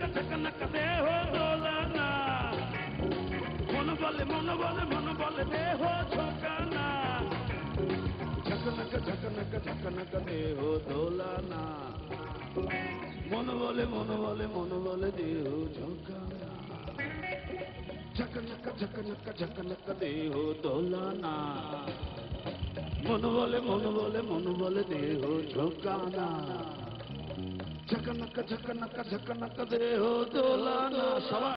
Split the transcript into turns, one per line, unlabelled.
ঝকনক দেহ দোলানা মন বলে মন বলে মন বলে দেহ ঝকানা ঝকনক ঝকনক ঝকনক দেহ দোলানা মন বলে মন বলে মন বলে দেহ ঝকানা ঝকনক ঝকনক ঝকনক দেহ দোলানা মন বলে মন বলে মন বলে দেহ ঝকানা झकनक झकनक झकनक दे हो जोला ना सवा